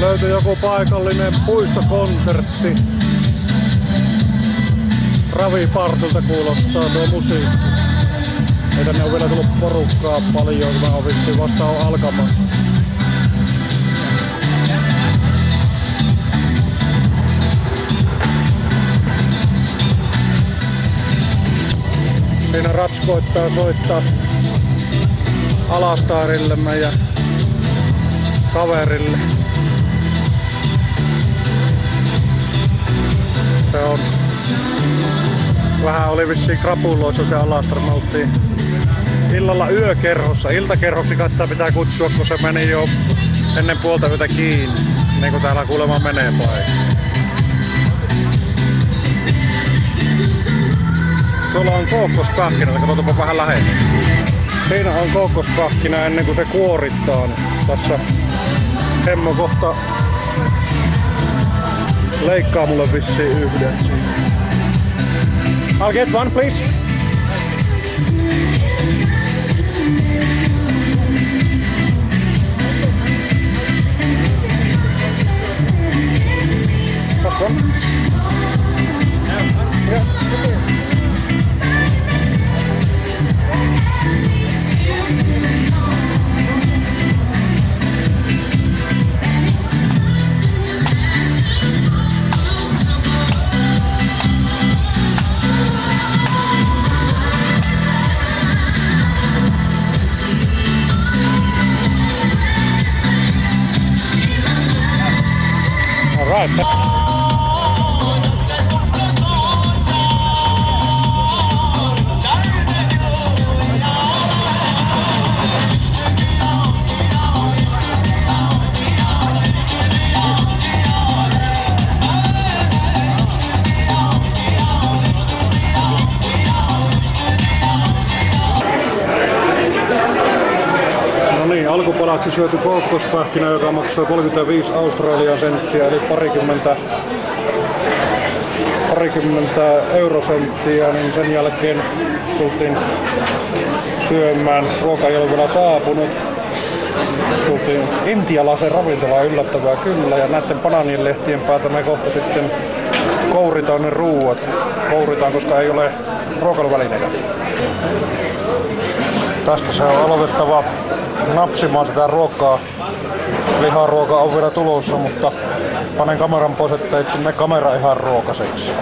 löytyi joku paikallinen puistokonsertti. Ravipartulta kuulostaa tuo musiikki. Ei tänne on vielä tullut porukkaa paljon, mä oon vasta on alkamassa. Siinä raskoittaa soittaa Alastaarille ja kaverille. Se on vähän oli vissiin krapuloissa se oltiin illalla yökerhossa. Iltakerhoksi sitä pitää kutsua, kun se meni jo ennen puolta yötä kiinni. Niin kuin täällä kuulemma menee paikka. Tuolla on kookkospahkina, katsotaanpa vähän lähemmin. Siinä on kookkospahkina ennen kuin se kuorittaa. Tässä Hemmo kohta Lake Kamlov is over there. I'll get one, please. That's. Right. Alkupalaksi syöty kookospähkinä, joka maksoi 35 Australian senttiä, eli parikymmentä, parikymmentä eurosenttiä, niin sen jälkeen tultiin syömään. Ruoka ei ole vielä saapunut. Tultiin intialaisen ravintola yllättävää kyllä, ja näiden banaanien lehtien päätä me kohta sitten kouritaan ne ruuat. Kouritaan, koska ei ole ruokailuvälineitä. Tästä se on aloitettava napsimaan tätä ruokaa. Liharuoka on vielä tulossa, mutta panen kameran pois, ettei me kamera ihan ruokaseksi.